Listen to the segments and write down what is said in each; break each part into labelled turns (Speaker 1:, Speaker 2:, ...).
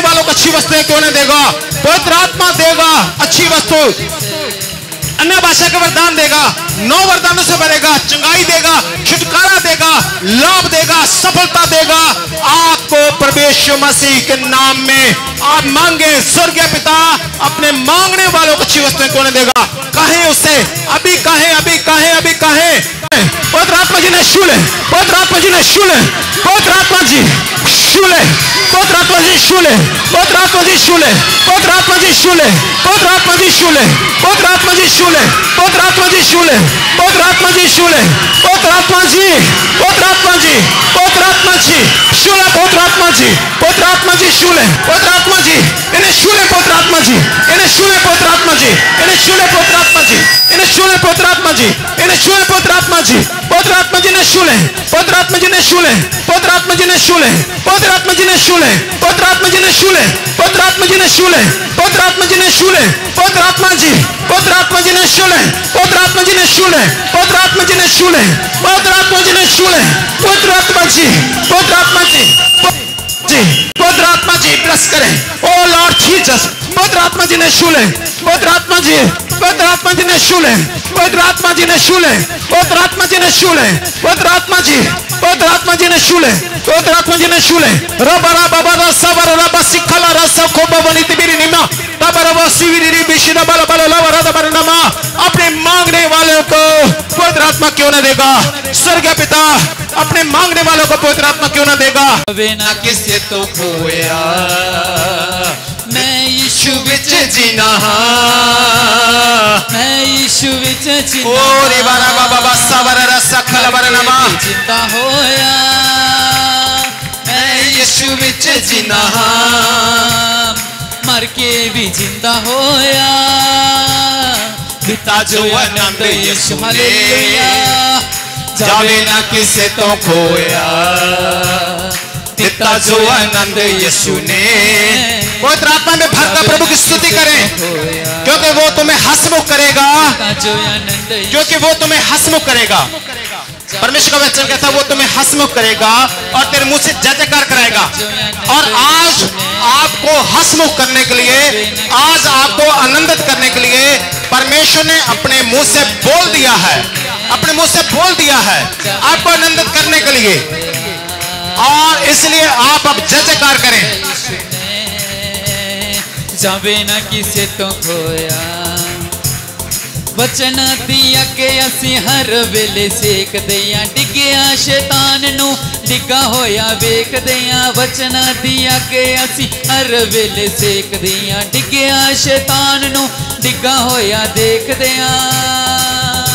Speaker 1: वालों को अच्छी वस्तुएँ क्यों नहीं देगा? पवित्र आत्मा देगा, अच्छी वस्तु। अन्य भाषा का वरदान देगा, नौ वरदानों से भरेगा, चंगाई देगा, छुटकारा देगा, लाभ देगा, सफलता देगा। आपको परमेश्वर मसीह के नाम में आप मांगे, स्वर्गीय पिता, अपने मांगने वालों को अच्छी वस्तुएँ कौन देगा? कहे उससे अभी कहे अभी कहे अभी कहे। पवित्र आत्मा जी ने शूले पवित्र आत्मा जी ने शूले पवित्र आत्मा जी। siule, potrapă zi siule, potrapă zi siule, potrapă zi siule, potrapă zi siule, potrapă zi siule, potrapă zi siule, potrapă zi siule, potrapă zi, potrapă zi, potrapă zi, siule potrapă zi, potrapă zi siule, potrapă zi, ene siule potrapă zi, ene siule potrapă zi, ene siule potrapă zi, ene siule potrapă zi, ene siule potrapă zi, potrapă zi ne siule, potrapă zi ne siule, potrapă zi ne siule, potrapă पवित्रात्मा जी ने शूल है पवित्रात्मा जी ने शूल है पवित्रात्मा जी ने शूल है पवित्रात्मा जी ने शूल है पवित्रात्मा जी पवित्रात्मा जी ने शूल है पवित्रात्मा जी ने शूल है पवित्रात्मा जी ने शूल है पवित्रात्मा जी ने शूल है पवित्रात्मा जी पवित्रात्मा जी जी पवित्रात्मा जी ब्लेस करें। ओ लॉर्ड जीसस बद्रात्मा પવિત્રાત્મા જીને શુલે પવિત્રાત્મા बद्रात्मा जी જીને શુલે પવિત્રાત્મા જીને શુલે પવિત્રાત્મા જીને શુલે પવિત્રાત્મા જી बद्रात्मा जी ने शूले बद्रात्मा जी ने शूले रबरा बाबा रा सबरा खला रा सबको बनी तिबिरी निमा तबरवा सिविरी बाला बाला बला रा दबरा नमा अपने मांगने वाले को बद्रात्मा क्यों ना देगा स्वर्ग पिता अपने मांगने वालों को पवित्र आत्मा क्यों ना देगा
Speaker 2: बिना किसी तो खोया यीशु विच जीना मैं यीशु विच जीना
Speaker 1: ओ रे बारा बाबा बसा बरा रसा खला बरा नमा
Speaker 2: ज़िंदा होया। मैं यीशु विच जीना मर के भी ज़िंदा होया। पिता जो आनंद यीशु हालेलुया। जावे ना किसे तो खोया। पिता जो आनंद यीशु ने।
Speaker 1: पवित्र आत्मा में भरकर प्रभु की स्तुति करें। क्योंकि वो तुम्हें हसमुख करेगा। क्योंकि वो तुम्हें हसमुख करेगा। परमेश्वर का वचन कहता है वो तुम्हें हसमुख करेगा और तेरे मुँह से जय जयकार कराएगा और आज आपको हसमुख करने के लिए आज आपको आनंदित करने के लिए परमेश्वर ने अपने मुँह से बोल दिया है। अपने मुँह से बोल दिया है आपको आनंदित करने के लिए। और इसलिए आप अब जय जयकार करें।
Speaker 2: ਜਾਵੇ ਨਾ ਕਿਸੇ ਤੋਂ ਹੋਇਆ ਵਚਨਾਂ ਦੀ ਅੱਗੇ ਅਸੀਂ ਹਰ ਵੇਲੇ ਸੇਕਦੇ ਆਂ। ਡਿੱਗਿਆ ਸ਼ੈਤਾਨ ਨੂੰ ਡਿੱਗਾ ਹੋਇਆ ਵੇਖਦੇ ਆਂ। ਵਚਨਾਂ ਦੀ ਅੱਗੇ ਅਸੀਂ ਹਰ ਵੇਲੇ ਸੇਕਦੇ ਆਂ। ਡਿੱਗਿਆ ਸ਼ੈਤਾਨ ਨੂੰ ਡਿੱਗਾ ਹੋਇਆ ਦੇਖਦੇ ਆਂ।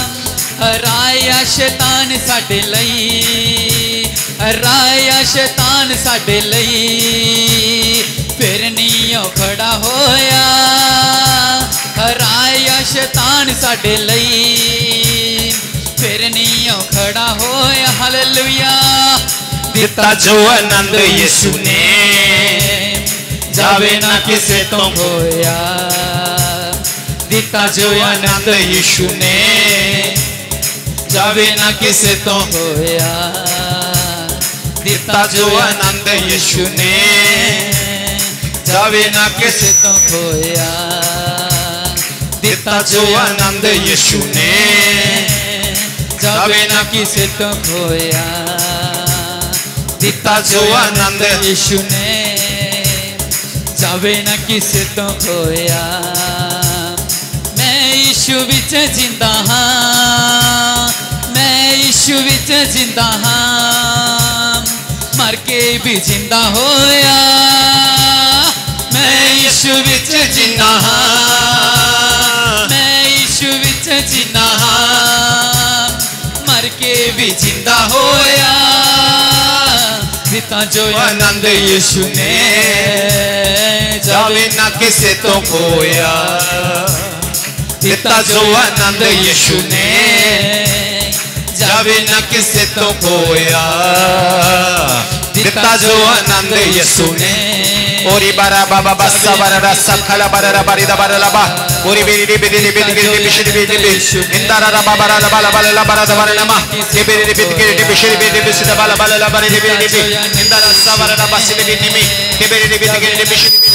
Speaker 2: ਹਰਾਇਆ ਸ਼ੈਤਾਨ ਸਾਡੇ ਲਈ। ਹਰਾਇਆ ਸ਼ੈਤਾਨ ਸਾਡੇ ਲਈ। ਫਿਰ ਨਹੀਂ ਉਹ ਖੜਾ ਹੋਇਆ ਹਰਾਇਆ ਸ਼ੈਤਾਨ ਸਾਡੇ ਲਈ ਫਿਰ ਨਹੀਂ ਉਹ ਖੜਾ ਹੋਇਆ ਹਾਲੇਲੂਇਆ
Speaker 1: ਦਿੱਤਾ ਜੋ ਆਨੰਦ ਯਿਸੂ ਨੇ
Speaker 2: ਜਾਵੇ ਨਾ ਕਿਸੇ ਤੋਂ ਹੋਇਆ ਦਿੱਤਾ ਜੋ ਆਨੰਦ ਯਿਸੂ ਨੇ ਜਾਵੇ ਨਾ ਕਿਸੇ ਤੋਂ ਹੋਇਆ ਦਿੱਤਾ ਜੋ ਆਨੰਦ ਯਿਸੂ ਨੇ ਜਾਵੇ ਨਾ ਕਿਸੇ ਤੋਂ ਖੋਇਆ ਦਿੱਤਾ ਜੋ ਆਨੰਦ ਯਿਸੂ ਨੇ ਜਾਵੇ ਨਾ ਕਿਸੇ ਤੋਂ ਖੋਇਆ ਦਿੱਤਾ ਜੋ ਆਨੰਦ ਯਿਸੂ ਨੇ ਜਾਵੇ ਨਾ ਕਿਸੇ ਤੋਂ ਖੋਇਆ ਮੈਂ ਯਿਸੂ ਵਿੱਚ ਜਿੰਦਾ ਹਾਂ ਮੈਂ ਯਿਸੂ ਵਿੱਚ ਜਿੰਦਾ ਹਾਂ ਮਰ ਕੇ ਵੀ ਜਿੰਦਾ ਹੋਇਆ ਮੈਂ ਯਿਸੂ ਵਿੱਚ ਜਿੰਦਾ ਹਾਂ ਮੈਂ ਯਿਸੂ ਵਿੱਚ ਜਿੰਦਾ ਹਾਂ ਮਰ ਕੇ ਵੀ ਜਿੰਦਾ ਹੋਇਆ ਦਿੱਤਾ ਜੋ ਆਨੰਦ ਯਿਸੂ ਨੇ ਜਾਵੇ ਨਾ ਕਿਸੇ ਤੋਂ ਖੋਇਆ ਦਿੱਤਾ ਜੋ ਆਨੰਦ ਯਿਸੂ ਨੇ ਜਾਵੇ ਨਾ ਕਿਸੇ ਤੋਂ ਖੋਇਆ ਦਿੱਤਾ ਜੋ ਆਨੰਦ ਯਿਸੂ ਨੇ
Speaker 1: Ori bara baba bassa bara rasa kala bara ra bari da bara laba. Ori biri di biri di biri di biri bishiri biri di biri. Indara ra baba ra laba laba laba ra da bara lama. Di biri di biri di biri bishiri biri di biri da bara laba laba di biri di biri. Indara
Speaker 2: sa bara ra bassi di biri di biri. Di biri di biri di biri bishiri.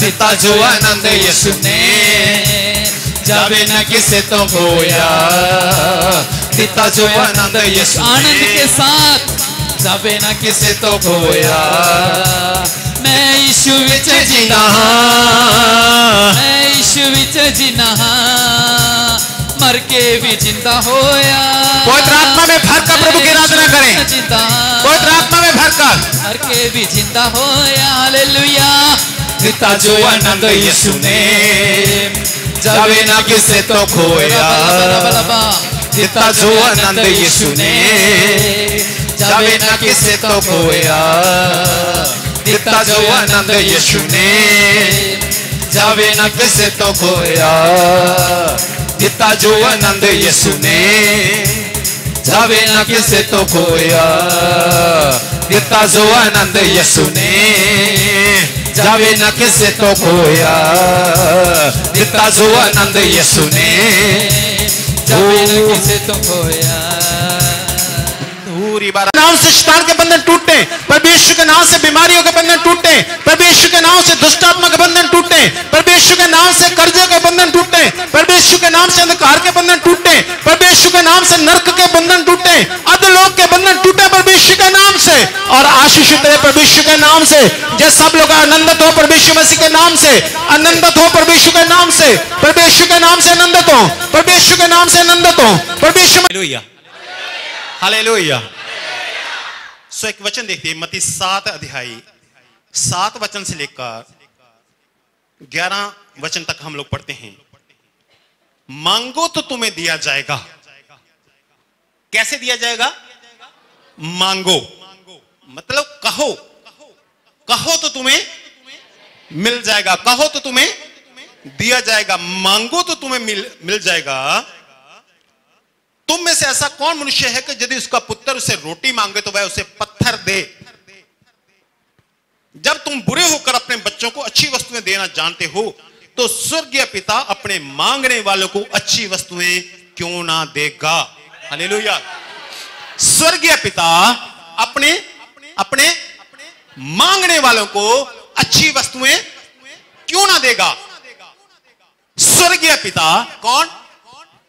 Speaker 2: दिता जो आनंद यीशु ने जावे ना किसे तो खोया दिता जो आनंद यीशु आनंद के साथ जावे ना किसे तो खोया मैं यीशु विच जीना मैं यीशु विच जीना मर के भी ज़िंदा होया।
Speaker 1: पवित्र आत्मा में भर कर प्रभु की आराधना करें। पवित्र आत्मा में भर कर।
Speaker 2: मर के भी ज़िंदा होया। हालेलुया। दिता जो आनंद यीशु ने जावे ना किसे तो खोया। दिता जो आनंद यीशु ने जावे ना किसे तो खोया। दिता जो आनंद यीशु ने जावे ना किसे तो खोया। दिता जो आनंद यीशु ने जावे ना किसे तो खोया। दिता जो आनंद यीशु ने जावे ना किसे तो खोया। दिता जो आनंद यीशु ने जावे ना किसे तो खोया।
Speaker 1: पूरी बार नाम से शैतान के बंधन टूटते प्रभु यीशु के नाम से बीमारियों के बंधन टूटते प्रभु यीशु के नाम से दुष्टात्मा के बंधन टूटते प्रभु यीशु के नाम से कर्जे के बंधन टूटते प्रभु यीशु के नाम से अंधकार के बंधन टूटते प्रभु यीशु के नाम से नर्क के बंधन टूटते अधलोक के बंधन टूटे यीशु के नाम से और आशीष प्रभु यीशु के नाम से जब सब लोग आनंदित हो यीशु मसीह के नाम से आनंदित हो यीशु के नाम से यीशु के नाम से आनंदित हो यीशु के नाम से आनंदित हो यीशु हालेलुया सो एक वचन देखिए मती सात अध्याय। सात वचन से लेकर ग्यारह वचन तक हम लोग पढ़ते हैं। मांगो तो तुम्हें दिया जाएगा। कैसे दिया जाएगा? मांगो। मतलब कहो। कहो तो तुम्हें मिल जाएगा। कहो तो तुम्हें दिया जाएगा। मांगो तो तुम्हें मिल मिल जाएगा। तुम में से ऐसा कौन मनुष्य है कि यदि उसका पुत्र उसे रोटी मांगे तो वह उसे पत्थर दे? जब तुम बुरे होकर अपने बच्चों को अच्छी वस्तुएँ देना जानते हो तो स्वर्गीय पिता अपने मांगने वालों को अच्छी वस्तुएँ क्यों ना देगा? हालेलुया। स्वर्गीय पिता अपने अपने मांगने वालों को अच्छी वस्तुएँ क्यों ना देगा? स्वर्गीय पिता कौन?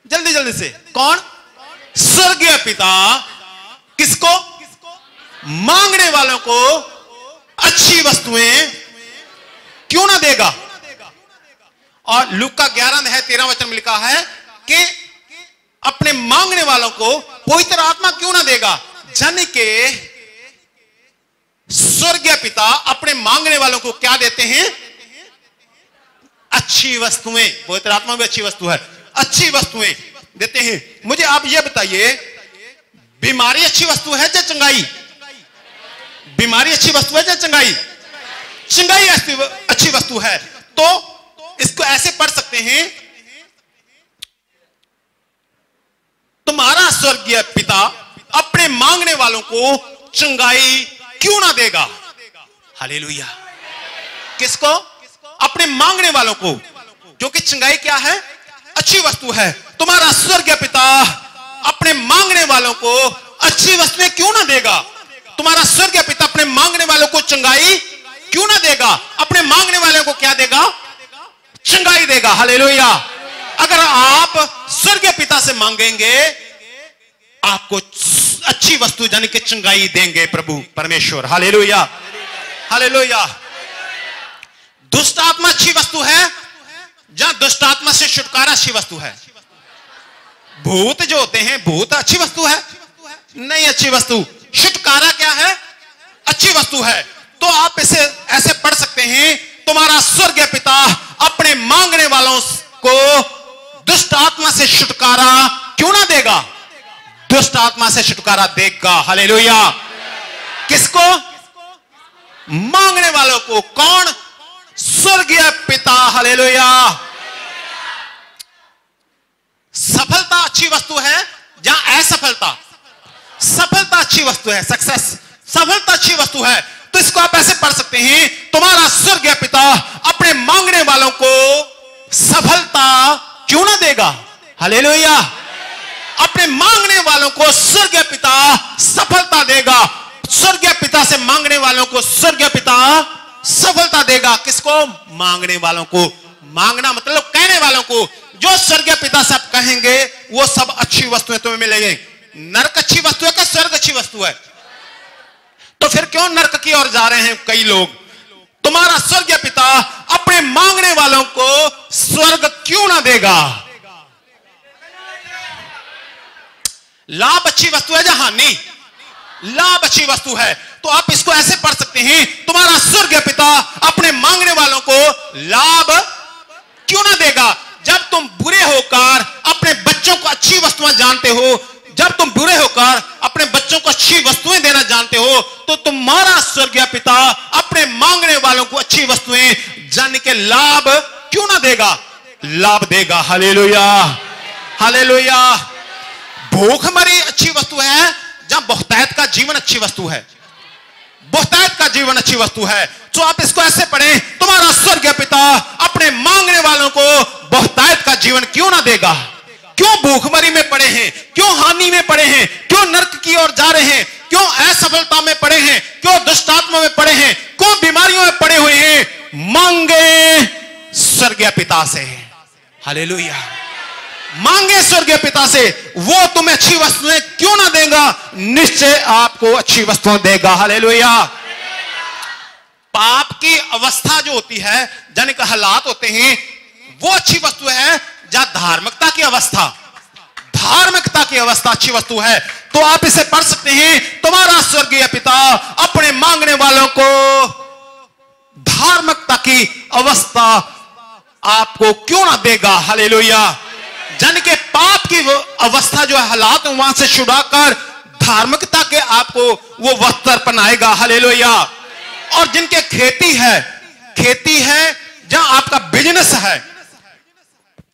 Speaker 1: जल्दी जल्दी से। कौन? स्वर्गीय पिता किसको? मांगने वालों को अच्छी वस्तुएँ क्यों ना देगा? और लुक का ग्यारह है तेरह वचन में लिखा है कि अपने मांगने वालों को पवित्र आत्मा क्यों ना देगा? जन के स्वर्गीय पिता अपने मांगने वालों को क्या देते हैं? अच्छी वस्तुएँ। पवित्र आत्मा भी अच्छी वस्तु है। अच्छी वस्तुएँ देते हैं। मुझे आप यह बताइए, बीमारी अच्छी वस्तु है या चंगाई? बीमारी अच्छी वस्तु है या चंगाई? चंगाई अच्छी वस्तु है। तो इसको ऐसे पढ़ सकते हैं, तुम्हारा स्वर्गीय पिता अपने मांगने वालों को चंगाई क्यों ना देगा? हालेलुया। किसको? अपने मांगने वालों को। क्योंकि चंगाई क्या है? अच्छी वस्तु है। तुम्हारा स्वर्गीय पिता अपने मांगने वालों को अच्छी वस्तुएँ क्यों ना देगा? तुम्हारा स्वर्गीय पिता अपने मांगने वालों को चंगाई क्यों ना देगा? अपने मांगने वालों को क्या देगा? चंगाई देगा। हालेलुया। अगर आप स्वर्गीय पिता से मांगेंगे, आपको अच्छी वस्तु यानी कि चंगाई देंगे प्रभु, परमेश्वर। हालेलुया। हालेलुया। दुष्ट आत्मा अच्छी वस्तु है जहाँ दुष्ट आत्मा से छुटकारा अच्छी वस्तु है। भूत जो होते हैं, भूत अच्छी वस्तु है। नहीं अच्छी वस्तु। छुटकारा क्या है? अच्छी वस्तु है। तो आप इसे ऐसे पढ़ सकते हैं, तुम्हारा स्वर्गीय पिता अपने मांगने वालों को दुष्ट आत्मा से छुटकारा क्यों ना देगा? दुष्ट आत्मा से छुटकारा देगा। हालेलुया। किसको? मांगने वालों को। कौन? स्वर्गीय पिता, हालेलुया। सफलता अच्छी वस्तु है, या असफलता? सफलता अच्छी वस्तु है सक्सेस सफलता अच्छी वस्तु है। तो इसको आप ऐसे पढ़ सकते हैं, तुम्हारा स्वर्गीय पिता अपने मांगने वालों को सफलता क्यों ना देगा? हालेलुया। अपने मांगने वालों को स्वर्गीय पिता सफलता देगा। स्वर्गीय पिता से मांगने वालों को स्वर्गीय पिता सफलता देगा किसको? मांगने वालों को। मांगना मतलब कहने वालों को। जो स्वर्गीय पिता सब कहेंगे, वो सब अच्छी वस्तुएँ तुम्हें मिलेंगे। नरक अच्छी वस्तु है क्या स्वर्ग अच्छी वस्तु है? तो फिर क्यों नरक की ओर जा रहे हैं कई लोग? तुम्हारा स्वर्गीय पिता अपने मांगने वालों को स्वर्ग क्यों ना देगा? लाभ अच्छी वस्तु है या हानि? लाभ अच्छी वस्तु है। तो आप इसको ऐसे पढ़ सकते हैं, तुम्हारा स्वर्ग पिता अपने मांगने वालों को लाभ क्यों ना देगा? जब तुम बुरे होकर अपने बच्चों को अच्छी वस्तुएँ जानते हो, जब तुम बुरे होकर अपने बच्चों को अच्छी वस्तुएँ देना जानते हो तो तुम्हारा स्वर्गीय पिता अपने मांगने वालों को अच्छी वस्तुएँ जान के लाभ क्यों ना देगा? लाभ देगा। हालेलुया। हालेलुया। भूखमरी अच्छी वस्तु है जहाँ बहुतायत का जीवन अच्छी वस्तु है। बहुतायत का जीवन अच्छी वस्तु है। तो आप इसको ऐसे पढ़ें, तुम्हारा स्वर्गीय पिता अपने मांगने वालों को बहुतायत का जीवन क्यों ना देगा? क्यों भूखमरी में पड़े हैं? क्यों हानि में पड़े हैं? क्यों नर्क की ओर जा रहे हैं? क्यों असफलता में पड़े हैं? क्यों दुष्टात्मा में पड़े हैं? क्यों बीमारियों में पड़े हुए हैं? मांगे स्वर्गीय पिता से हालेलुया। मांगे स्वर्गीय पिता से, वो तुम्हें अच्छी वस्तुएँ क्यों ना देगा? निश्चय आपको अच्छी वस्तुएँ देगा। हले पाप की अवस्था जो होती है जनिक हालात होते हैं, वो अच्छी वस्तु है या धार्मिकता की अवस्था, धार्मिकता की अवस्था अच्छी वस्तु है। तो आप इसे पढ़ सकते हैं। तुम्हारा स्वर्गीय पिता अपने मांगने वालों को धार्मिकता की अवस्था आपको क्यों ना देगा? हालेलुया। जन के पाप की वो अवस्था जो है हालात वहाँ से छुड़ाकर धार्मिकता के आपको वो वस्त्र पहनाएगा हालेलुया। और जिनके खेती है खेती है जहाँ आपका बिज़नेस है,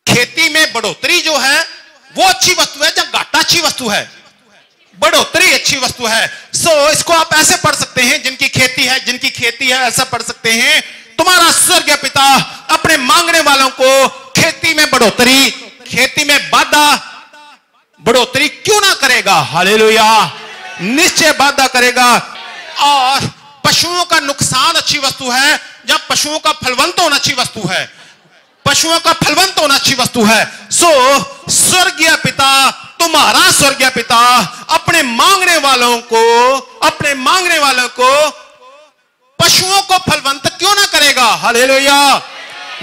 Speaker 1: खेती में बढ़ोतरी जो है, वो अच्छी वस्तु है, जहाँ घाटा अच्छी वस्तु है, बढ़ोतरी अच्छी वस्तु है। सो इसको आप ऐसे पढ़ सकते हैं, जिनकी खेती है, जिनकी खेती है, ऐसा पढ़ सकते हैं। तुम्हारा स्वर्गीय पिता अपने मांगने वालों को खेती में बढ़ोतरी खेती में बाधा, बढ़ोतरी क्यों ना करेगा? हालेलुया। निश्चय बाधा करेगा। और पशुओं का नुकसान अच्छी वस्तु है जब पशुओं का फलवंत होना अच्छी वस्तु है? पशुओं का फलवंत होना अच्छी वस्तु है। सो स्वर्गीय पिता, तुम्हारा स्वर्गीय पिता अपने मांगने वालों को, अपने मांगने वालों को पशुओं को फलवंत क्यों ना करेगा? हालेलुया।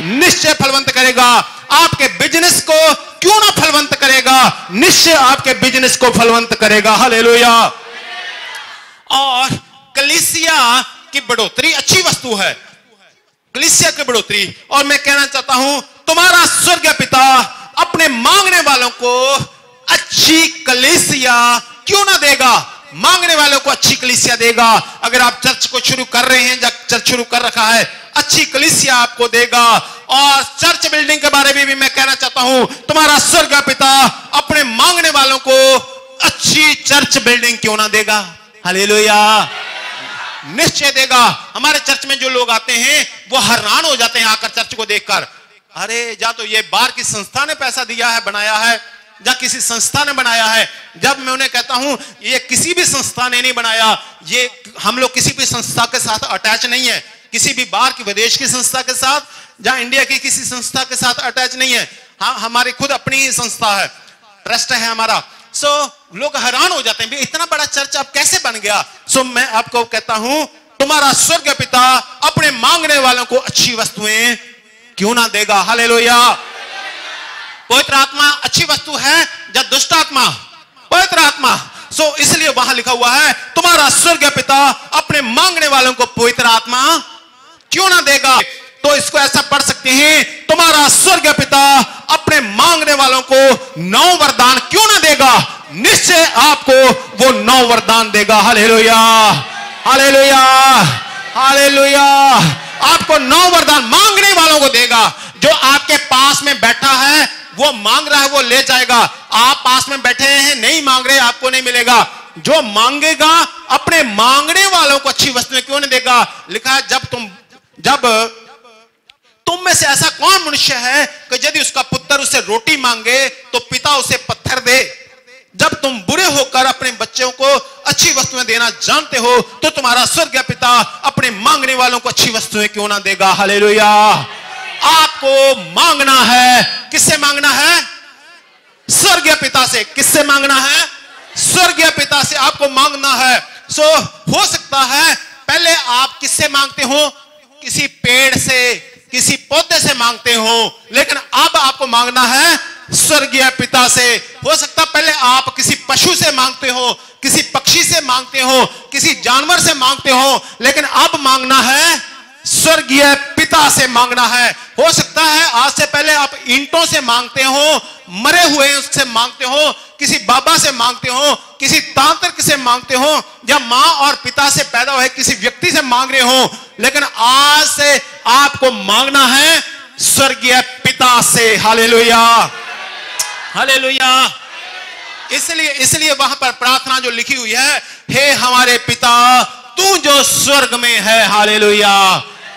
Speaker 1: निश्चय फलवंत करेगा। आपके बिज़नेस को क्यों ना फलवंत करेगा? निश्चय आपके बिज़नेस को फलवंत करेगा। हालेलुया। और कलिसिया की बढ़ोतरी अच्छी वस्तु है। कलिसिया की बढ़ोतरी। और मैं कहना चाहता हूँ, तुम्हारा स्वर्ग पिता अपने मांगने वालों को अच्छी कलिसिया क्यों ना देगा? मांगने वालों को अच्छी कलिसिया देगा। अगर आप चर्च को शुरू कर रहे हैं चर्च शुरू कर रखा है, अच्छी कलिसिया आपको देगा। और चर्च बिल्डिंग के बारे में भी मैं कहना चाहता हूँ, तुम्हारा स्वर्ग पिता अपने मांगने वालों को अच्छी चर्च बिल्डिंग क्यों ना देगा? हालेलुया। निश्चय देगा। हमारे चर्च में जो लोग आते हैं, वो हैरान हो जाते हैं आकर चर्च को देखकर। अरे, या तो ये बार की संस्था ने पैसा दिया है, बनाया है या किसी संस्था ने बनाया है जब मैं उन्हें कहता हूँ ये किसी भी संस्था ने नहीं बनाया ये हम लोग किसी भी संस्था के साथ अटैच नहीं है किसी भी बाहर की विदेश की संस्था के साथ जहाँ इंडिया की किसी संस्था के साथ अटैच नहीं है। हाँ हमारी खुद अपनी संस्था है ट्रस्ट है हमारा। सो so, लोग हैरान हो जाते हैं इतना बड़ा चर्च अब कैसे बन गया? सो so, मैं आपको कहता हूँ तुम्हारा स्वर्ग पिता अपने मांगने वालों को अच्छी वस्तुएँ क्यों ना देगा? हाले पवित्र आत्मा अच्छी वस्तु है, या दुष्ट आत्मा? पवित्र आत्मा। सो इसलिए वहाँ लिखा हुआ है, तुम्हारा स्वर्ग पिता अपने मांगने वालों को पवित्र आत्मा क्यों ना देगा? तो इसको ऐसा पढ़ सकते हैं, तुम्हारा स्वर्ग पिता अपने मांगने वालों को नौ वरदान क्यों ना देगा? निश्चय आपको वो नौ वरदान देगा। हले लोया हले लोया हले लोया आपको नौ वरदान मांगने वालों को देगा, जो आपके पास में बैठा है वो मांग रहा है, वो ले जाएगा। आप पास में बैठे हैं, नहीं मांग रहे, आपको नहीं मिलेगा। जो मांगेगा, अपने मांगने वालों को अच्छी वस्तुएँ क्यों नहीं देगा? लिखा है, जब तुम जब तुम में से ऐसा कौन मनुष्य है कि यदि उसका पुत्र उसे रोटी मांगे तो पिता उसे पत्थर दे। जब तुम बुरे होकर अपने बच्चों को अच्छी वस्तुएँ देना जानते हो तो तुम्हारा स्वर्ग पिता अपने मांगने वालों को अच्छी वस्तुएँ क्यों ना देगा? हालेलुया। आपको मांगना है। किससे मांगना है? स्वर्गीय पिता से। किससे मांगना है? स्वर्गीय पिता से आपको मांगना है। सो हो सकता है पहले आप किससे मांगते हो? किसी पेड़ से, किसी पौधे से मांगते हो। लेकिन अब आपको मांगना है स्वर्गीय पिता से। हो सकता पहले आप किसी पशु से मांगते हो, किसी पक्षी से मांगते हो, किसी जानवर से मांगते हो। लेकिन अब मांगना है स्वर्गीय पिता से मांगना है। हो सकता है आज से पहले आप ईंटों से मांगते हो मरे हुए उससे मांगते हो किसी बाबा से मांगते हो किसी तांत्रिक से मांगते हो या माँ और पिता से पैदा हुए किसी व्यक्ति से मांग रहे हो लेकिन आज से आपको मांगना है स्वर्गीय पिता से। हाले लोहिया हाले लोहिया इसलिए इसलिए वहाँ पर प्रार्थना जो लिखी हुई है हे हमारे पिता तू जो स्वर्ग में है हालेलुया।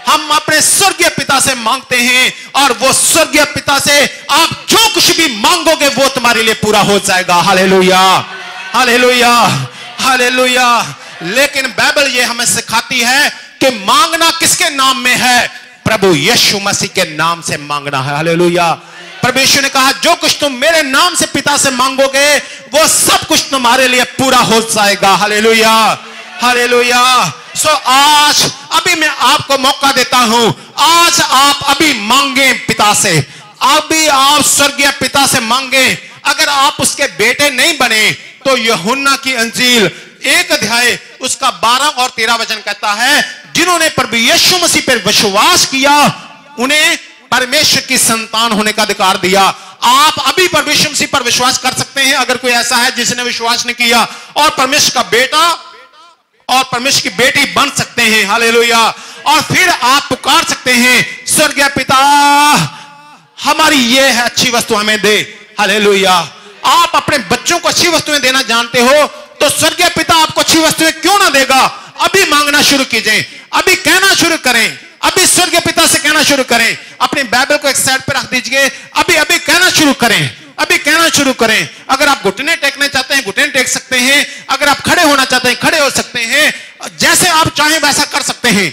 Speaker 1: हम अपने स्वर्गीय पिता से मांगते हैं और वो स्वर्गीय पिता से, आप जो कुछ भी मांगोगे, वो तुम्हारे लिए पूरा हो जाएगा। हालेलुया। हालेलुया। हालेलुया। लेकिन बाइबल ये हमें सिखाती है कि मांगना किसके नाम में है? प्रभु यीशु मसीह के नाम से मांगना है। हालेलुया। परमेश्वर ने कहा, जो कुछ तुम मेरे नाम से पिता से मांगोगे, वो सब कुछ तुम्हारे लिए पूरा हो जाएगा। हालेलुया। हालेलुया। सो आज, अभी मैं आपको मौका देता हूँ। आज आप अभी मांगे पिता से। अभी आप स्वर्गीय पिता से मांगे। अगर आप उसके बेटे नहीं बने तो यहुन्ना की अंजील, एक अध्याय, उसका बारह और तेरह वचन कहता है, जिन्होंने प्रभु यीशु मसीह पर विश्वास किया, उन्हें परमेश्वर की संतान होने का अधिकार दिया। आप अभी परमेश्वर मसीह पर विश्वास कर सकते हैं, अगर कोई ऐसा है जिसने विश्वास नहीं किया, और परमेश्वर का बेटा और परमेश्वर की बेटी बन सकते हैं। हालेलुया। और फिर आप पुकार सकते हैं, स्वर्गीय पिता, हमारी ये है अच्छी वस्तु हमें दे। हालेलुया। आप अपने बच्चों को अच्छी वस्तुएँ देना जानते हो तो स्वर्गीय पिता आपको अच्छी वस्तुएँ क्यों ना देगा? अभी मांगना शुरू कीजिए, अभी कहना शुरू करें, अभी स्वर्गीय पिता से कहना शुरू करें। अपनी बाइबल को एक साइड पर रख दीजिए, अभी अभी कहना शुरू करें। अभी कहना शुरू करें। अगर आप घुटने टेकने चाहते हैं घुटने टेक सकते हैं। अगर आप खड़े होना चाहते हैं खड़े हो सकते हैं। जैसे आप चाहें वैसा कर सकते हैं।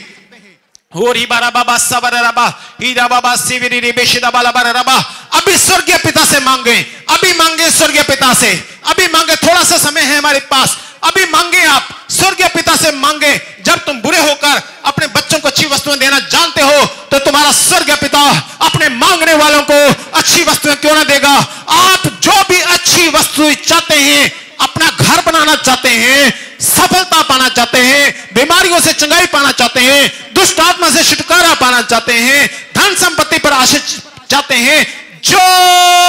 Speaker 1: बारा बाबा सबर रबा हीरा बाबा सिविरी रिबेशिदा बाला बारा रबा। अभी स्वर्गीय पिता से मांगे। अभी मांगे स्वर्गीय पिता से। अभी मांगे। थोड़ा सा समय है हमारे पास। अभी मांगे आप। स्वर्गीय पिता से मांगे, जब तुम बुरे होकर अपने बच्चों को अच्छी वस्तुएँ देना जानते हो तो तुम्हारा स्वर्गीय पिता अपने मांगने वालों को अच्छी वस्तुएँ क्यों ना देगा? आप जो भी अच्छी वस्तु चाहते हैं, अपना घर बनाना चाहते हैं, सफलता पाना चाहते हैं, बीमारियों से चंगाई पाना चाहते हैं, दुष्ट आत्मा से छुटकारा पाना चाहते हैं, धन संपत्ति पर आशीष चाहते हैं, जो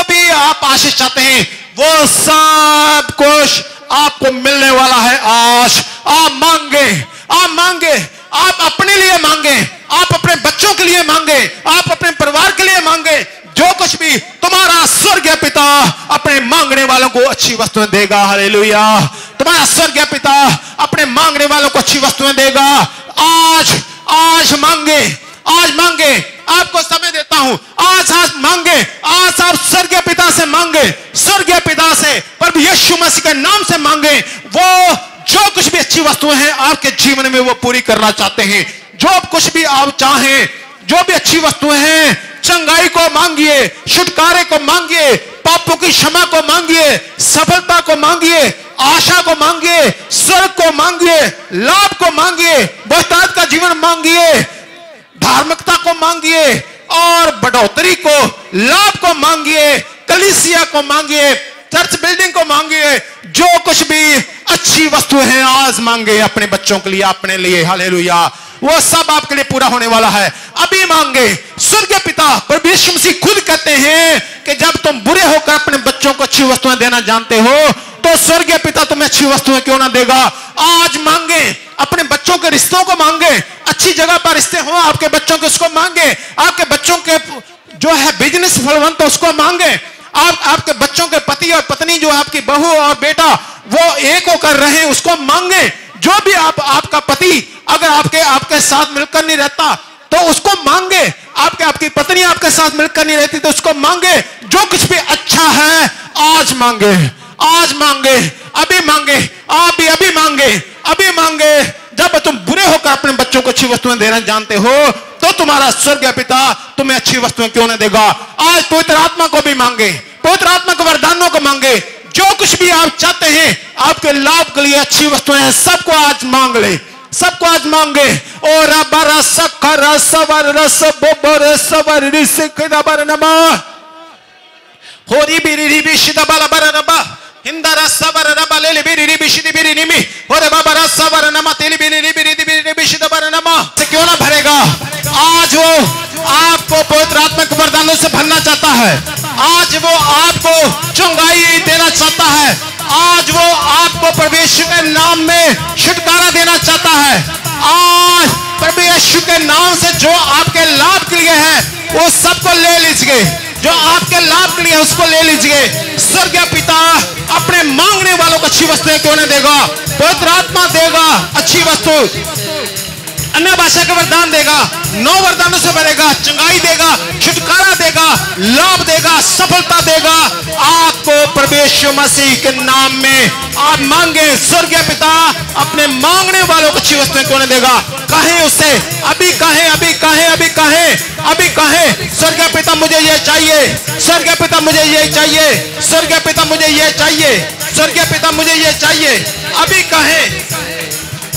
Speaker 1: भी आप आशीष चाहते हैं, वो सब कुछ आपको मिलने वाला है आज। आप मांगे आप मांगे, आप अपने लिए मांगे, आप अपने बच्चों के लिए मांगे, आप अपने परिवार के लिए मांगे, जो कुछ भी तुम्हारा स्वर्गीय पिता अपने मांगने वालों को अच्छी वस्तुएँ देगा। हालेलुया। तुम्हारा स्वर्गीय पिता अपने मांगने वालों को अच्छी वस्तुएँ देगा। आज आज मांगे आज मांगे, आपको समय देता हूँ। आज आज मांगे, आज आप स्वर्गीय पिता से मांगे, स्वर्गीय पिता से पर यीशु मसीह के नाम से मांगे। वो जो कुछ भी अच्छी वस्तुएँ हैं, आपके जीवन में वो पूरी करना चाहते हैं। जो कुछ भी आप चाहें, जो भी अच्छी वस्तुएँ हैं, चंगाई को मांगिए, छुटकारे को मांगिए, पापों की क्षमा को मांगिए, सफलता को मांगिए, आशा को मांगिए, स्वर्ग को मांगिए, लाभ को मांगिए बहुतायत का जीवन मांगिए धार्मिकता को मांगिए और बढ़ोतरी को, लाभ को मांगिए, कलिसिया को मांगिए, चर्च बिल्डिंग को मांगिए, जो कुछ भी अच्छी वस्तु है, आज मांगे अपने बच्चों के लिए, अपने लिए। हालेलुया। वो सब आपके लिए पूरा होने वाला है। अभी मांगे, स्वर्गीय पिता परमेश्वर मसीह खुद कहते हैं कि जब तुम बुरे होकर अपने बच्चों को अच्छी वस्तुएँ देना जानते हो तो स्वर्गीय पिता तुम्हें अच्छी वस्तुएँ क्यों ना देगा? आज मांगे, अपने बच्चों के रिश्तों को मांगे, अच्छी जगह पर रिश्ते हो, आपके बच्चों के उसको मांगे, आपके बच्चों के जो है बिज़नेस फलवंत उसको मांगे। आप, आपके बच्चों के पति और पत्नी, जो आपकी बहू और बेटा, वो एक होकर रहे, उसको मांगे। जो भी आप, आपका पति अगर आपके आपके साथ मिलकर नहीं रहता तो उसको मांगे। आपके, आपकी पत्नी आपके साथ मिलकर नहीं रहती तो उसको मांगे। जो कुछ भी अच्छा है, आज मांगे। आज मांगे, अभी मांगे, आप भी अभी मांगे अभी मांगे। जब तुम बुरे होकर अपने बच्चों को अच्छी वस्तुएँ देना जानते हो तुम्हारा स्वर्गीय पिता तुम्हें अच्छी वस्तुएँ क्यों नहीं देगा? आज पवित्र आत्मा को भी मांगे, पवित्र आत्मा के वरदानों को मांगे। जो कुछ भी आप चाहते हैं, आपके लाभ के लिए अच्छी वस्तुएँ हैं, सबको आज मांग ले, सबको आज मांगे ओ रस रिबी शिदी बिरी निमी होरे बाबा रस सवर नमा तेली बिरी रिबी रिबी बिरी रिबी शिदा बर नमा से क्यों ना भरेगा आज वो आपको पवित्र आत्मा के वरदानों से भरना चाहता है आज वो आपको चुंगाई देना चाहता है आज वो आपको प्रवेश के नाम में छुटकारा देना चाहता है आज प्रभु के नाम से जो आपके लाभ के लिए है वो सबको ले लीजिए जो आपके लाभ के लिए उसको ले लीजिए। स्वर्गीय पिता, अपने मांगने वालों को अच्छी वस्तुएँ क्यों नहीं देगा? पवित्र आत्मा देगा, अच्छी वस्तु। अन्य भाषा का वरदान देगा, नौ वरदानों से भरेगा चंगाई देगा, छुटकारा देगा, लाभ देगा, सफलता देगा। आपको प्रवेश मसीह के नाम में आप मांगे। स्वर्गीय पिता, अपने मांगने वालों को अच्छी वस्तुएँ नहीं देगा? कहे उससे अभी कहे अभी कहे, अभी कहें। अभी कहें, स्वर्ग पिता, मुझे ये चाहिए। स्वर्गीय पिता, मुझे ये चाहिए। स्वर्गीय पिता, मुझे ये चाहिए। स्वर्गीय पिता, मुझे ये चाहिए। अभी कहें,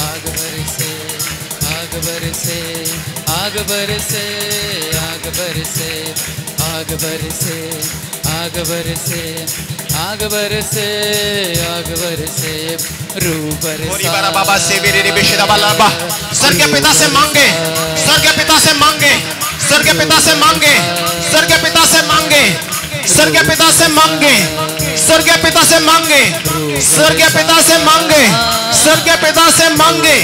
Speaker 2: आग बरसे आग बरसे आग बरसे आग बरसे आग बरसे आग बरसे आग बरसे रू
Speaker 1: गोरी बारा बाबा से वीरे रे बिशिदा बाला पिता से मांगे स्वर्गीय पिता से मांगे स्वर्गीय पिता से मांगे स्वर्गीय पिता से मांगे स्वर्गीय पिता से मांगे स्वर्गीय पिता से मांगे स्वर्गीय पिता से मांगे स्वर्गीय पिता से मांगे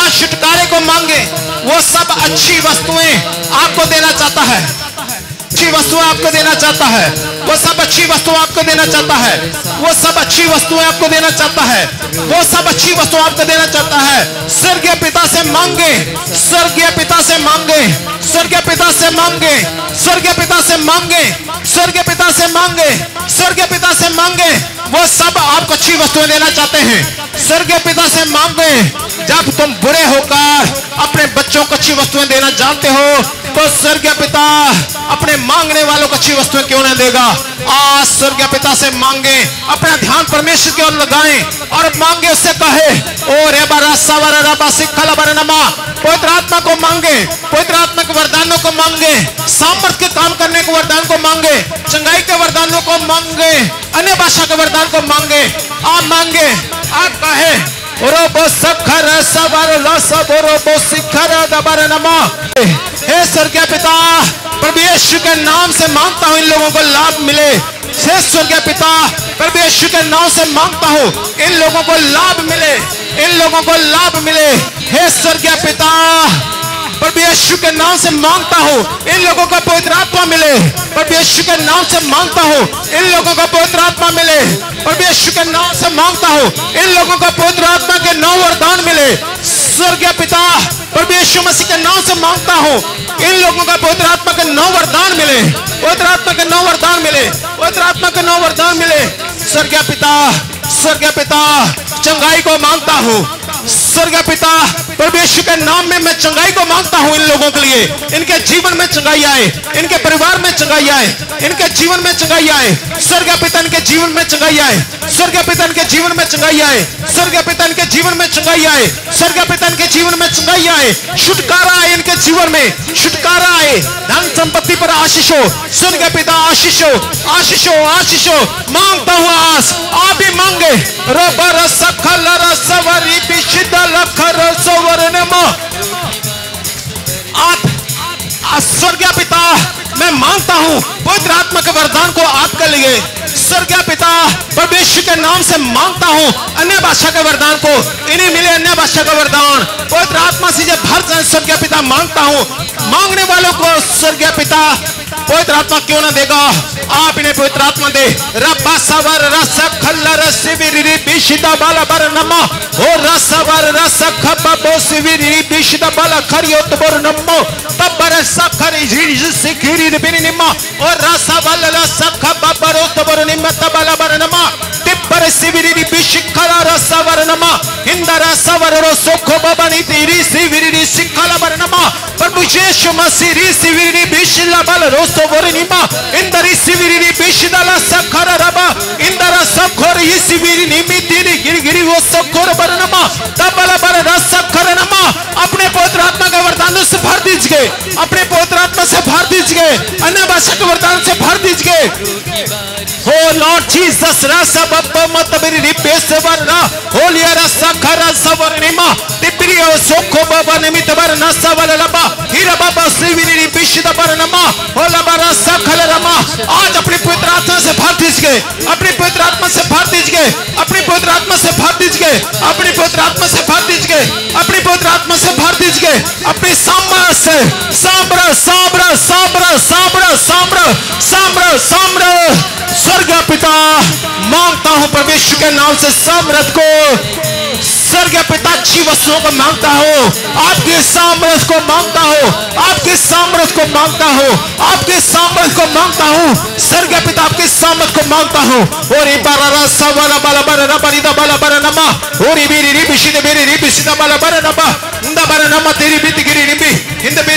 Speaker 1: आज छुटकारे को मांगे वो सब अच्छी वस्तुएँ आपको देना चाहता है अच्छी वस्तुएँ आपको देना चाहता है। वो सब अच्छी वस्तु आपको देना चाहता है। वो सब अच्छी वस्तुएँ आपको देना चाहता है। वो सब अच्छी वस्तु आपको देना चाहता है। स्वर्गीय पिता से मांगे। स्वर्गीय पिता से मांगे। स्वर्गीय पिता से मांगे। स्वर्गीय पिता से मांगे। स्वर्गीय पिता से मांगे। स्वर्गीय पिता से मांगे। वो सब आपको अच्छी वस्तुएँ देना चाहते हैं। स्वर्गीय पिता से मांगे जब तुम बुरे होकर अपने बच्चों को अच्छी वस्तुएँ देना जानते हो तो स्वर्गीय पिता अपने मांगने वालों को अच्छी वस्तुएँ क्यों नहीं देगा? आज स्वर्गीय पिता से मांगे, अपना ध्यान परमेश्वर की ओर लगाएँ और मांगे, उससे कहे, ओ रे पवित्र आत्मा को मांगे, पवित्र आत्मा के वरदानों को मांगे, सामर्थ के काम करने के वरदान को मांगे, चंगाई के वरदानों को मांगे, अन्य भाषा के वरदान को मांगे, आप मांगे, आप कहे। रोबो सखर सबर रस रोबो शिखर दबर, नमा। हे स्वर्गीय पिता, प्रभु यीशु के नाम से माँगता हूँ इन लोगों को लाभ मिले। हे स्वर्गीय पिता, प्रभु यीशु के नाम से माँगता हूँ इन लोगों को लाभ मिले, इन लोगों को लाभ मिले। हे स्वर्गीय पिता प्रभु यीशु के नाम से माँगता हूँ, इन लोगों को पवित्र आत्मा मिले। प्रभु यीशु के नाम से माँगता हूँ, इन लोगों को पवित्र आत्मा मिले। प्रभु यीशु के नाम से माँगता हूँ, इन लोगों को पवित्र आत्मा के नौ वरदान मिले। स्वर्गीय पिता प्रभु यीशु मसीह के नाम से माँगता हूँ, इन लोगों का पवित्र आत्मा के नौ वरदान मिले। पवित्र आत्मा के नौ वरदान मिले। पवित्र आत्मा के नौ वरदान मिले। स्वर्गीय पिता स्वर्गीय पिता, चंगाई को माँगता हूँ स्वर्गीय पिता यीशु के नाम में मैं चंगाई को माँगता हूँ इन लोगों के लिए। इनके जीवन में चंगाई आए, इनके परिवार में चंगाई आए, इनके जीवन में चंगाई आए। स्वर्ग पिता इनके जीवन में चंगाई आए, स्वर्ग पिता इनके जीवन में चंगाई आए, स्वर्ग पिता इनके जीवन में चंगाई आए, स्वर्ग पिता इनके जीवन में चंगाई आए। छुटकारा आए इनके जीवन में, छुटकारा आए। धन संपत्ति पर आशीष हो, स्वर्ग पिता आशीष आशीष आशीष माँगता हूँ आस आप भी मांगे रबर सखल रसवरी बिशिद लखर सवरनम आप आ, स्वर्गीय पिता मैं माँगता हूँ पवित्र आत्मा के वरदान को आपके लिए। स्वर्गीय पिता परमेश्वर के नाम से माँगता हूँ अन्य भाषा के वरदान को। इन्हें मिले अन्य भाषा का वरदान। पवित्र आत्मा से जब भर स्वर्गीय पिता माँगता हूँ मांगने वालों को स्वर्गीय पिता पवित्र आत्मा क्यों ना देगा? आप इन्हें पवित्र आत्मा दे। रब्बा सवर रस खल्लर सिविरी बिशिदा बाला बर नमो ओ रसवर रस खबबो सिविरी बिशिदा बाला खरियो बर नमो तबर सखरी जिज सिखिरी बिनि निम्मा। ओ रसवल रस खबबरो तबर निम्मा तबला बर नमो resibiriri bishikala rasavaranama inda rasavararo sokho babani tiri siviriri shikala varanama प्रभु यीशु मसीह रिसिविरी बिशला बल रोस्तो वरनिमा इंदरी सिविरी बिशदला सखर रबा इंदरा सखोर यीसिविरी निमितिनी गिरगिरी वो सखोर बरनमा तबला बर रसखर नमा अपने पवित्र का वरदान से भर दीजिए अपने पवित्र से भर दीजिए अन्य भाषा के वरदान से भर दीजिए Lord Jesus, Rasa Baba Matabiri Ribesavara, Holia Rasa Karasavarnima, Diprio Soko Baba Nemitabar Nasavalaba, Hirababa Siviri Bishida Baranama, Olabara Sakalarama, आज अपनी पवित्र आत्मा से भर दीजिए अपनी पवित्र आत्मा से भर दीजिए अपनी पवित्र आत्मा से भर दीजिए अपनी पवित्र आत्मा से भर दीजिए अपनी पवित्र आत्मा से भर दीजिए अपनी सामरस सामरस सामरस सामरस नाम से सामरथ को स्वर्ग पिता अच्छी वस्तुओं को माँगता हो। आपके सामर्थ को माँगता हो। आपके सामर्थ को माँगता हो। आपके सामर्थ को माँगता हूँ। स्वर्ग पिता आपके सामर्थ को माँगता हूँ। और बाला बाला नमा बाला नमा नमा तेरी बीत गिरी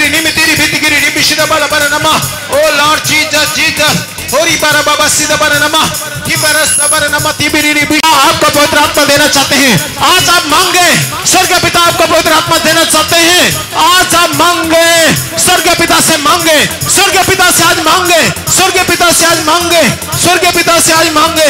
Speaker 1: निमी तेरी बीत गिरी री बिशी दा बाला बारा नमा ओ लॉर्ड जीसस जीसस होरी बारा बाबा सीधा बारा नमा की बारा सबर नमा तिबिरी आपको पवित्र आत्मा देना चाहते हैं। आज आप मांगे, स्वर्ग पिता आपको पवित्र आत्मा देना चाहते हैं। आज आप मांगे, स्वर्ग पिता से मांगे, स्वर्ग पिता से आज मांगे, स्वर्ग पिता से आज मांगे, स्वर्ग पिता से आज मांगे,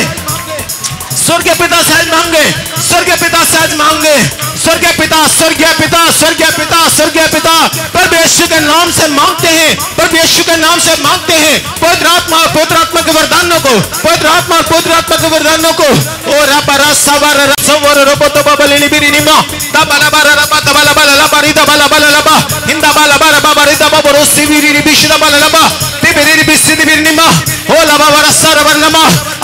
Speaker 1: स्वर्ग पिता से आज मांगे, स्वर्ग पिता से आज मांगे। स्वर्ग पिता, स्वर्गीय पिता स्वर्गीय पिता स्वर्गीय पिता परमेश्वर के नाम से मांगते हैं परमेश्वर के नाम से मांगते हैं, पवित्र आत्मा पवित्र आत्मा के वरदानों को, पवित्र आत्मा पवित्र आत्मा के वरदानों को, ओ रबा रसवर रसवर रबो तो बबल लिबिरी निमो तबला बरा रबा तबला बला लबा रिदा बला बला लबा हिंदा बला बरा बबा रिदा बबो रोसिविरी रिबिशदा बला लबा तिबिरी रिबिसी तिबिरी निमा ओ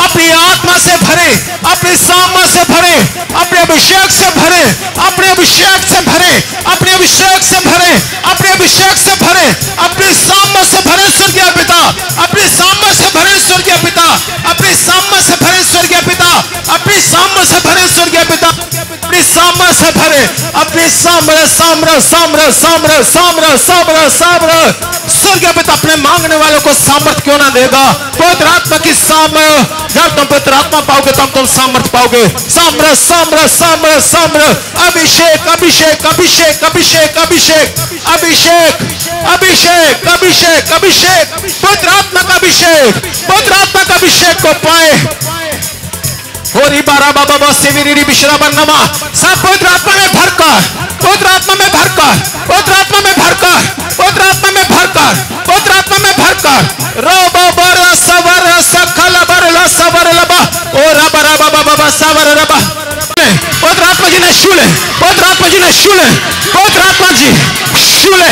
Speaker 1: अपनी आत्मा से भरे, अपने सामा से भरे, अपने अभिषेक से भरे, अपने अभिषेक से भरे, अपने अभिषेक से भरे, अपने अभिषेक से भरे, अपने सामा से भरे स्वर्गीय पिता, अपने सामा से भरे स्वर्गीय पिता, अपने सामा से भरे स्वर्गीय पिता, अपने सामा से भरे स्वर्गीय पिता, अपने सामा से भरे, अपने साम्र साम्र साम्र साम्र साम्र साम्र साम्र स्वर्गीय पिता अपने मांगने वालों को सामर्थ क्यों ना देगा? पवित्र आत्मा की साम्र जब तुम पवित्र आत्मा पाओगे, तब तुम सामर्थ पाओगे। साम्र साम्र साम्र साम्र। अभिषेक अभिषेक अभिषेक अभिषेक अभिषेक। अभिषेक अभिषेक अभिषेक अभिषेक। पवित्र आत्मा का अभिषेक। पवित्र आत्मा का अभिषेक को पाए। होरी बारा बाबा बस सेविरी बिशरा बन्नमा सब पवित्र आत्मा में भरकर पवित्र आत्मा में भरकर पवित्र आत्मा में भरकर पवित्र आत्मा में भरकर पवित्र आत्मा में भरकर। रो बर सवर सखल बर ल सवर लबा। ओ रब रब बब सवर रबा। पवित्र आत्मा जी ने शूले पवित्र आत्मा जी ने शूले पवित्र आत्मा जी शूले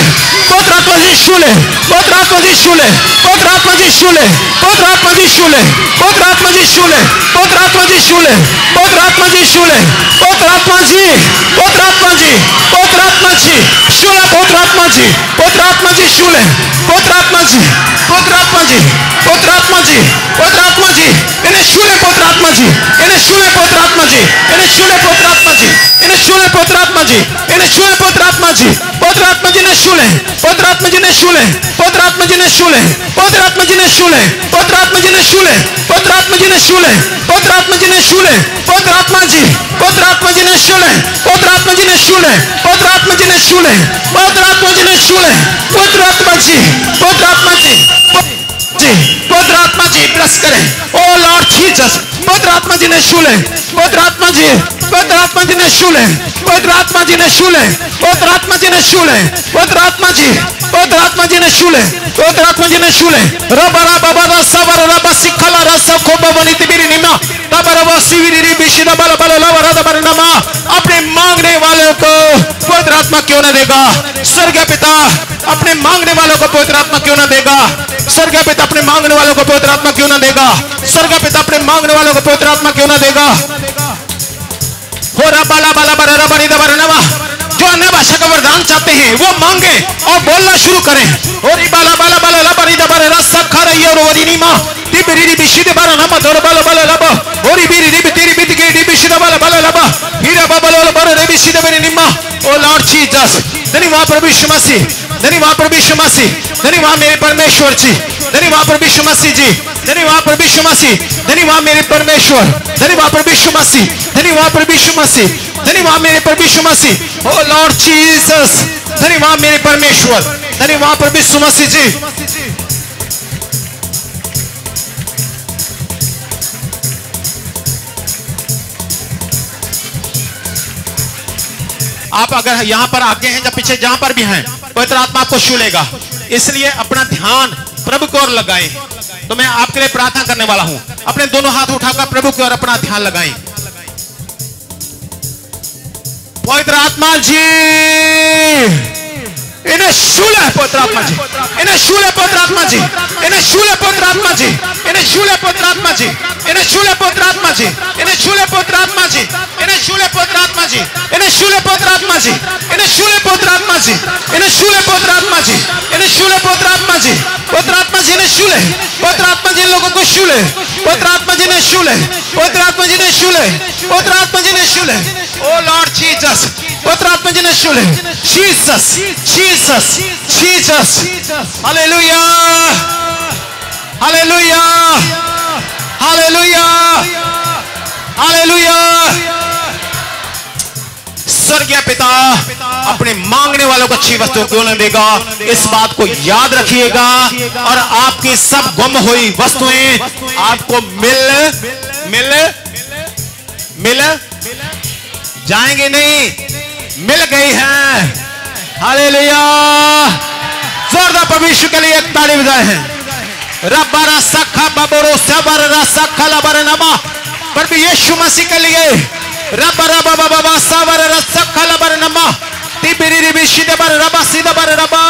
Speaker 1: पवित्र Potrafisz szule, potrafisz szule, potrafisz szule, potrafisz szule, potrafisz szule, potrafisz szule, potrafisz szule, potrafisz, potrafisz, potrafisz, szule potrafisz, potrafisz szule, potrafisz, potrafisz, potrafisz, potrafisz, ene szule potrafisz, ene szule potrafisz, ene szule potrafisz, ene szule potrafisz, ene szule potrafisz, potrafisz, ene szule, potrafisz पौत्रात्मजिने शूले पौत्रात्मजिने शूले पौत्रात्मजिने शूले पौत्रात्मजिने शूले पौत्रात्मजिने शूले पौत्रात्मजिने शूले पौत्रात्मा जी पौत्रात्मजिने शूले पौत्रात्मजिने शूले पौत्रात्मजिने शूले पौत्रात्मजिने शूले पौत्रात्मा जी पौत्रात्मा जी जी पौत्रात्मा जी ब्लेस करें ओ लॉर्ड जीसस पौत्रात्मा जी ने शूले पौत्रात्मा जी पवित्र आत्मा जी ने शूल है पवित्र आत्मा जी ने शूल है पवित्र आत्मा जी ने शूल है पवित्र आत्मा जी पवित्र आत्मा जी ने शूल है पवित्र आत्मा जी ने शूल है रबा रबा रबा सबर रबा सिखला रसा खोबा बनित बिरी निमा तब रबा सिविरी री बिशिदा बल बल लव रद बर नमा अपने मांगने वालों को पवित्र आत्मा क्यों न देगा स्वर्ग पिता अपने मांगने वालों को पवित्र आत्मा क्यों ना देगा स्वर्ग पिता अपने मांगने वालों को पवित्र आत्मा क्यों ना देगा स्वर्ग पिता अपने मांगने वालों को पवित्र आत्मा क्यों ना देगा जो अन्य भाषा का वरदान चाहते हैं, वो मांगे और बोलना शुरू करें। और बाला बाला बाला रबरी दबर रस खा रही और वरी नीमा। तिबरी री बिशिद बारा नमा दर बाला बाला लब और बिरी री बिरी बित के री बिशिद बाला बाला लब हीरा बाबा लो बर रे बिशिद बरी निमा। ओ लॉर्ड जीसस धन्यवाद प्रभु यीशु मसीह धन्यवाद प्रभु यीशु मसीह धन्यवाद मेरे परमेश्वर जी धन्यवाद प्रभु यीशु मसीह जी। धन्यवाद प्रभु मसीह। धन्यवाद मेरे परमेश्वर। धन्यवाद प्रभु मसीह। धन्यवाद प्रभु मसीह। धन्यवाद मेरे प्रभु मसीह। ओ लॉर्ड जीसस। धन्यवाद मेरे परमेश्वर। धन्यवाद प्रभु मसीह जी। आप अगर यहाँ पर आगे हैं या पीछे जहाँ पर भी हैं, पवित्र आत्मा आपको छू लेगा। इसलिए अपना ध्यान प्रभु की ओर लगाएँ। तो मैं आपके लिए प्रार्थना करने वाला हूँ। अपने दोनों हाथ उठाकर प्रभु की ओर अपना ध्यान लगाए। पवित्र आत्मा जी! इन्हें शूल है पवित्र आत्मा जी इन्हें शूल है पवित्र आत्मा जी इन्हें शूल है पवित्र आत्मा जी इन्हें शूल है पवित्र आत्मा जी इन्हें शूल है पवित्र आत्मा जी इन्हें शूल है पवित्र आत्मा जी इन्हें शूल है पवित्र आत्मा जी इन्हें शूल है पवित्र आत्मा जी इन्हें शूल है पवित्र Jesus, Jesus, Jesus. Hallelujah. Hallelujah. Hallelujah. Hallelujah. स्वर्गीय पिता अपने मांगने वालों को अच्छी वस्तु क्यों नहीं देगा इस बात को याद रखिएगा और आपकी सब गुम हुई वस्तुएँ आपको मिल मिल मिल जाएँगे नहीं मिल गई है। हैं हालेलुया। जोरदार परमेश्वर के लिए एक ताली बजाए हैं। रबरा सखा बबरो सबर रखा लबर नमा भी यीशु मसीह के लिए रब रब बाबा सबर रखा लबर नमा तिबिरी रिबी शिदबर रबा सिदबर रबा।